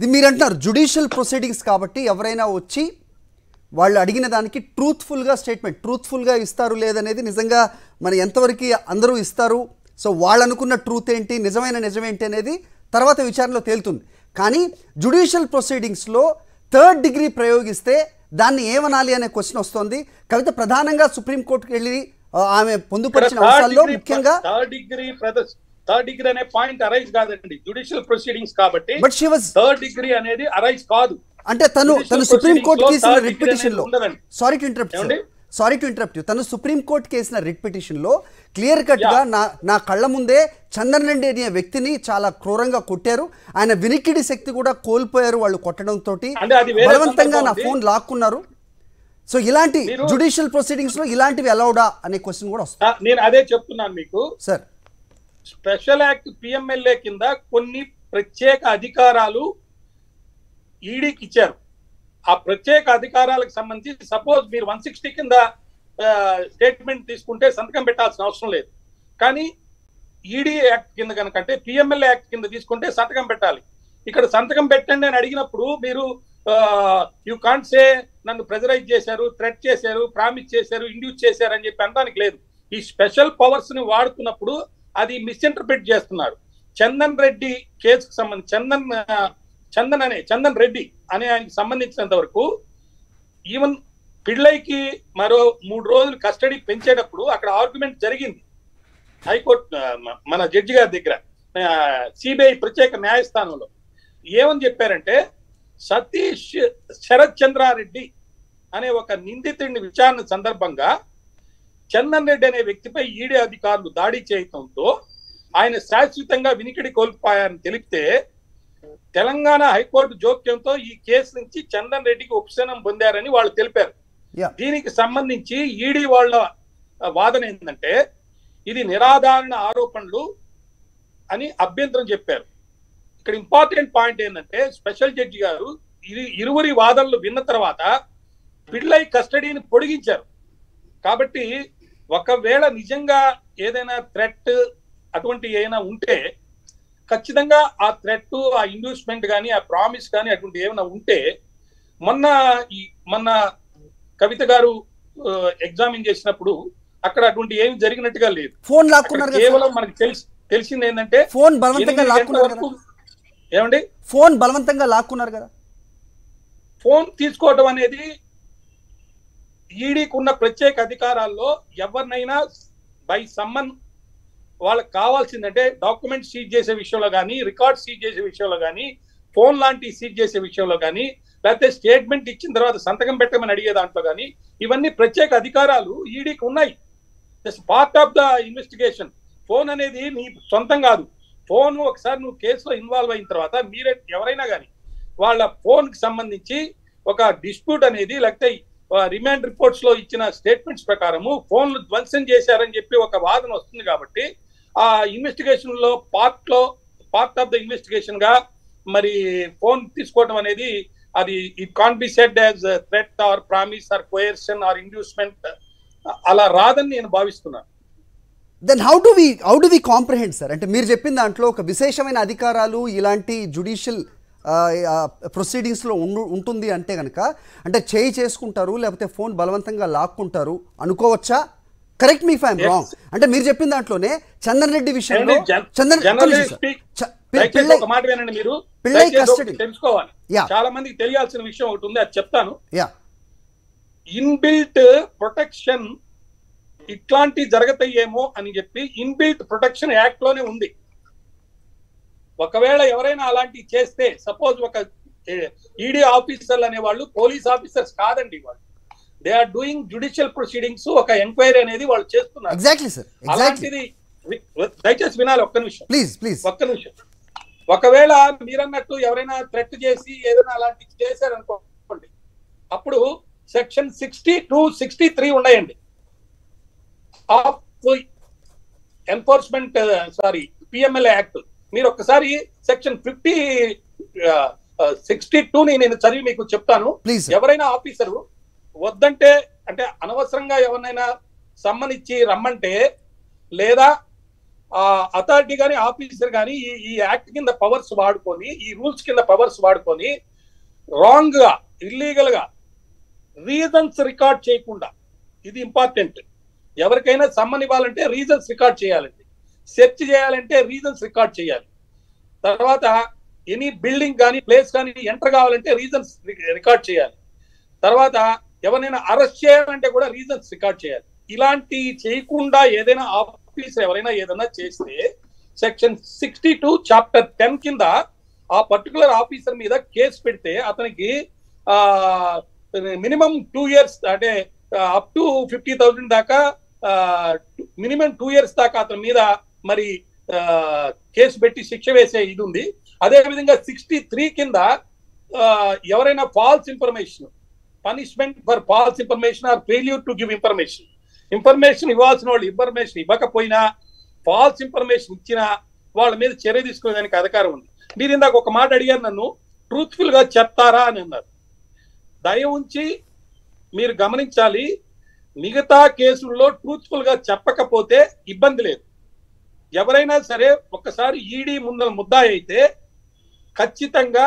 ఇది మీరు అంటున్నారు జుడిషియల్ ప్రొసీడింగ్స్ కాబట్టి ఎవరైనా వచ్చి వాళ్ళు అడిగిన దానికి ట్రూత్ఫుల్గా స్టేట్మెంట్ ట్రూత్ఫుల్గా ఇస్తారు లేదనేది నిజంగా మరి ఎంతవరకు అందరూ ఇస్తారు? సో వాళ్ళు అనుకున్న ట్రూత్ ఏంటి నిజమైన నిజమేంటి అనేది తర్వాత విచారణలో తేలుతుంది. కానీ జుడిషియల్ ప్రొసీడింగ్స్లో థర్డ్ డిగ్రీ ప్రయోగిస్తే దాన్ని ఏమనాలి అనే క్వశ్చన్ వస్తుంది. కవిత ప్రధానంగా సుప్రీంకోర్టుకి వెళ్ళి ఆమె పొందుపరిచిన అంశాల్లో ముఖ్యంగా థర్డ్ డిగ్రీ థర్డ్ డిగ్రీ అనే పాయింట్ అరైజ్ కాదండి. జుడిషియల్ ప్రొసీడింగ్స్ కాబట్టి but she was third degree అనేది అరైజ్ కాదు. అంటే తను తను సుప్రీం వేసిన third రిట్ పిటిషన్లో. Sorry to interrupt? Sorry to interrupt తను సుప్రీం కోర్టుకి వేసిన రిట్ పిటిషన్లో క్లియర్ కట్గా నా నా కళ్ళ ముందే చందన్ రెడ్డి అనే వ్యక్తిని చాలా క్రూరంగా కొట్టారు. ఆయన వినికిడి శక్తి కూడా కోల్పోయారు వాళ్ళు కొట్టడంతో అది వేరే బలవంతంగా నా ఫోన్ లాక్కున్నారు. సో ఇలాంటి జుడిషియల్ ప్రొసీడింగ్స్లో ఇలాంటివి అలౌడా అనే క్వశ్చన్ కూడా వస్తుంది. నేను అదే చెప్తున్నాను మీకు. సార్ స్పెషల్ యాక్ట్ పిఎంఎల్ఏ కింద కొన్ని ప్రత్యేక అధికారాలు ఈడీకి ఇచ్చారు. ఆ ప్రత్యేక అధికారాలకు సంబంధించి సపోజ్ మీరు వన్ సిక్స్టీ కింద స్టేట్మెంట్ తీసుకుంటే సంతకం పెట్టాల్సిన అవసరం లేదు. కానీ ఈడీ యాక్ట్ కింద కనుక అంటే పిఎంఎల్ఏ యాక్ట్ కింద తీసుకుంటే సంతకం పెట్టాలి. ఇక్కడ సంతకం పెట్టండి అని అడిగినప్పుడు మీరు యూ కాంట్ సే నన్ను ప్రెజరైజ్ చేశారు థ్రెట్ చేశారు ప్రామిస్ చేశారు ఇండ్యూస్ చేశారు అని చెప్పి అనడానికి లేదు. ఈ స్పెషల్ పవర్స్ని వాడుతున్నప్పుడు అది మిస్ఇంటర్ప్రిట్ చేస్తున్నారు. చందన్ రెడ్డి కేసుకు సంబంధించి చందన్ చందన్ అనే చందన్ రెడ్డి అనే ఆయనకి సంబంధించినంత వరకు ఈవెన్ పిళ్ళైకి మరో మూడు రోజులు కస్టడీ పెంచేటప్పుడు అక్కడ ఆర్గ్యుమెంట్ జరిగింది. హైకోర్టు మన జడ్జి గారి దగ్గర సిబిఐ ప్రత్యేక న్యాయస్థానంలో. ఏమని చెప్పారంటే సతీష్ శరత్ చంద్రారెడ్డి అనే ఒక నిందితుడిని విచారణ సందర్భంగా చందన్ రెడ్డి అనే వ్యక్తిపై ఈడీ అధికారులు దాడి చేయటంతో ఆయన శాశ్వతంగా వినికిడి కోల్పోయారని తెలిపితే తెలంగాణ హైకోర్టు జోక్యంతో ఈ కేసు నుంచి చందన్ రెడ్డికి ఉపశమనం పొందారని వాళ్ళు తెలిపారు. దీనికి సంబంధించి ఈడీ వాళ్ళ వాదన ఏంటంటే ఇది నిరాధారణ ఆరోపణలు అని అభ్యంతరం చెప్పారు. ఇక్కడ ఇంపార్టెంట్ పాయింట్ ఏంటంటే స్పెషల్ జడ్జి గారు ఇది ఇరువురి వాదనలు విన్న తర్వాత పిళ్ళై కస్టడీని పొడిగించారు. కాబట్టి ఒకవేళ నిజంగా ఏదైనా థ్రెట్ అటువంటి ఏమైనా ఉంటే ఖచ్చితంగా ఆ థ్రెట్ ఆ ఇండ్యూస్మెంట్ కానీ ఆ ప్రామిస్ కానీ అటువంటి ఏమైనా ఉంటే మొన్న ఈ మొన్న కవిత గారు ఎగ్జామిన్ చేసినప్పుడు అక్కడ అటువంటి ఏమి జరిగినట్టుగా లేదు. ఫోన్ లాక్కున్నారు కేవలం మనకి తెలిసి తెలిసింది ఏంటంటే ఫోన్ బలవంతంగా లాక్కున్నారు ఏమండి? ఫోన్ బలవంతంగా లాక్కున్నారు కదా. ఫోన్ తీసుకోవడం అనేది ఈడీకి ఉన్న ప్రత్యేక అధికారాల్లో ఎవరినైనా బై సమ్మన్ వాళ్ళకి కావాల్సిందంటే డాక్యుమెంట్ సీజ్ చేసే విషయంలో కానీ రికార్డ్ సీజ్ చేసే విషయంలో కానీ ఫోన్ లాంటి సీజ్ చేసే విషయంలో కానీ లేకపోతే స్టేట్మెంట్ ఇచ్చిన తర్వాత సంతకం పెట్టమని అడిగే దాంట్లో కానీ ఇవన్నీ ప్రత్యేక అధికారాలు ఈడీకి ఉన్నాయి. Just part of the investigation phone అనేది నీ సొంతం కాదు. ఫోన్ ఒకసారి నువ్వు కేసులో ఇన్వాల్వ్ అయిన తర్వాత మీరే ఎవరైనా కానీ వాళ్ళ ఫోన్కి సంబంధించి ఒక డిస్ప్యూట్ అనేది లేకపోతే రిమాండ్ రిపోర్ట్స్లో ఇచ్చిన స్టేట్మెంట్స్ ప్రకారము ఫోన్లు ధ్వంసం చేశారని చెప్పి ఒక వాదన వస్తుంది కాబట్టి ఆ ఇన్వెస్టిగేషన్లో పార్ట్లో పార్ట్ ఆఫ్ ద ఇన్వెస్టిగేషన్గా మరి ఫోన్ తీసుకోవడం అనేది అది it can be said as threat or promise or coercion or inducement అలా రాదని నేను భావిస్తున్నాను. Then how do we how do we comprehend sir అంటే మీరు చెప్పిన దాంట్లో ఒక విశేషమైన అధికారాలు ఇలాంటి జుడిషియల్ ప్రొసీడింగ్స్లో ఉండు ఉంటుంది అంటే కనుక అంటే చేయి చేసుకుంటారు లేకపోతే ఫోన్ బలవంతంగా లాక్కుంటారు అనుకోవచ్చా? కరెక్ట్ మీ ఫైమ్. రాంగ్ అంటే మీరు చెప్పిన దాంట్లోనే చందన్ రెడ్డి విషయంలో చందన్ మాట వినండి మీరు. ఒకటి custody. తెలుసుకోవాలి. చాలా మందికి తెలియాల్సిన విషయం ఒకటి ఉంది అది చెప్తాను. యా ఇన్బిల్ట్ ప్రొటెక్షన్ ఇట్లాంటి జరగతాయేమో అని చెప్పి ఇన్బిల్ట్ ప్రొటెక్షన్ యాక్ట్లోనే ఉంది. ఒకవేళ ఎవరైనా అలాంటివి చేస్తే సపోజ్ ఒక ఈడీ ఆఫీసర్లు అనే వాళ్ళు పోలీస్ ఆఫీసర్స్ కాదండి వాళ్ళు. They are doing judicial proceedings ఒక ఎంక్వైరీ అనేది వాళ్ళు చేస్తున్నారు. ఎగ్జాక్ట్లీ సార్ అలాంటిది దయచేసి వినాలి ఒక్క నిమిషం. ప్లీజ్ ప్లీజ్ ఒక్క నిమిషం. ఒకవేళ మీరన్నట్టు ఎవరైనా థ్రెట్ చేసి ఏదైనా అలాంటివి చేశారనుకోండి అప్పుడు section sixty two sixty three ఉన్నాయండి of enforcement sorry PMLA act మీరు ఒక్కసారి సెక్షన్ ఫిఫ్టీ సిక్స్టీ టూని నేను చదివి మీకు చెప్తాను. ఎవరైనా ఆఫీసరు వద్దంటే అంటే అనవసరంగా ఎవరినైనా సమ్మన్ ఇచ్చి రమ్మంటే లేదా ఆ అథారిటీ కానీ ఆఫీసర్ కానీ ఈ ఈ యాక్ట్ కింద పవర్స్ వాడుకొని ఈ రూల్స్ కింద పవర్స్ వాడుకొని రాంగ్గా ఇల్లీగల్గా రీజన్స్ రికార్డ్ చేయకుండా ఇది ఇంపార్టెంట్. ఎవరికైనా సమ్మన్ ఇవ్వాలంటే రీజన్స్ రికార్డ్ చేయాలండి సెర్చ్ చేయాలంటే రీజన్స్ రికార్డ్ చేయాలి. తర్వాత ఎనీ బిల్డింగ్ కానీ ప్లేస్ కానీ ఎంటర్ కావాలంటే రీజన్స్ రికార్డ్ చేయాలి. తర్వాత ఎవరైనా అరెస్ట్ చేయాలంటే కూడా రీజన్స్ రికార్డ్ చేయాలి. ఇలాంటి చేయకుండా ఏదైనా ఆఫీసర్ ఎవరైనా ఏదైనా చేస్తే section sixty two chapter ten కింద ఆ పర్టికులర్ ఆఫీసర్ మీద కేసు పెడితే అతనికి మినిమం టూ ఇయర్స్ అంటే అప్ టు ఫిఫ్టీ థౌసండ్ దాకా మినిమం టూ ఇయర్స్ దాకా అతని మీద మరి కేసు పెట్టి శిక్ష వేసే ఇది ఉంది అదేవిధంగా సిక్స్టీ త్రీ కింద ఎవరైనా false information punishment for false information or failure to give information information ఇవ్వాల్సిన వాళ్ళు ఇన్ఫర్మేషన్ ఇవ్వకపోయినా ఫాల్స్ ఇన్ఫర్మేషన్ ఇచ్చినా వాళ్ళ మీద చర్య తీసుకునేదానికి అధికారం ఉంది. మీరు ఇందాక ఒక మాట అడిగారు నన్ను ట్రూత్ఫుల్గా చెప్తారా? అని అన్నారు. దయ ఉంచి మీరు గమనించాలి మిగతా కేసుల్లో ట్రూత్ఫుల్గా చెప్పకపోతే ఇబ్బంది లేదు. ఎవరైనా సరే ఒక్కసారి ఈడీ ముందర ముద్దాయి అయితే ఖచ్చితంగా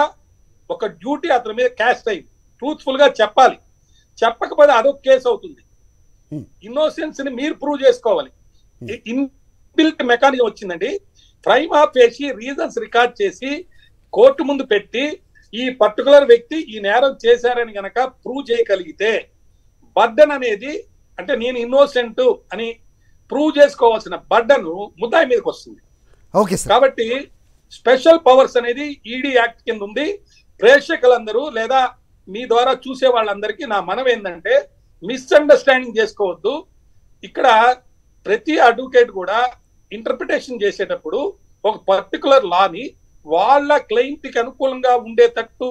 ఒక డ్యూటీ అతని మీద క్యాస్ట్ అయింది ట్రూత్ఫుల్గా చెప్పాలి. చెప్పకపోతే అదొక కేసు అవుతుంది. Hmm. ఇన్నోసెన్స్ని మీరు ప్రూవ్ చేసుకోవాలి. ఇన్బిల్ట్ మెకానిజం వచ్చిందండి. ప్రైమ్ ఆఫ్ వేసి రీజన్స్ రికార్డ్ చేసి కోర్టు ముందు పెట్టి ఈ పర్టికులర్ వ్యక్తి ఈ నేరం చేశారని గనక ప్రూవ్ చేయగలిగితే బర్డన్ అనేది అంటే నేను ఇన్నోసెంట్ అని ప్రూవ్ చేసుకోవాల్సిన బర్డన్ ముద్దాయి మీదకి వస్తుంది. ఓకే కాబట్టి స్పెషల్ పవర్స్ అనేది ఈడీ యాక్ట్ కింద ఉంది ప్రేక్షకులందరూ లేదా మీ ద్వారా చూసే వాళ్ళందరికీ నా మనవి ఏంటంటే మిస్అండర్స్టాండింగ్ చేసుకోవద్దు. ఇక్కడ ప్రతి అడ్వకేట్ కూడా ఇంటర్ప్రిటేషన్ చేసేటప్పుడు ఒక పర్టికులర్ లాని వాళ్ళ క్లయింట్కి అనుకూలంగా ఉండేటట్టు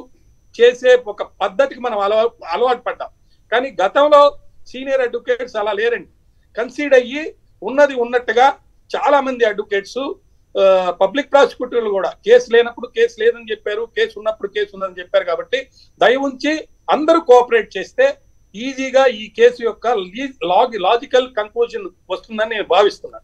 చేసే ఒక పద్ధతికి మనం అలవా అలవాటు పడ్డాం. కానీ గతంలో సీనియర్ అడ్వకేట్స్ అలా లేరండి. కన్సీడ్ అయ్యి ఉన్నది ఉన్నట్టుగా చాలా మంది అడ్వకేట్స్ పబ్లిక్ ప్రాసిక్యూటర్లు కూడా కేసు లేనప్పుడు కేసు లేదని చెప్పారు కేసు ఉన్నప్పుడు కేసు ఉందని చెప్పారు కాబట్టి దయ ఉంచి అందరూ కోఆపరేట్ చేస్తే ఈజీగా ఈ కేసు యొక్క లాజికల్ కంక్లూజన్ వస్తుందని నేను భావిస్తున్నాను.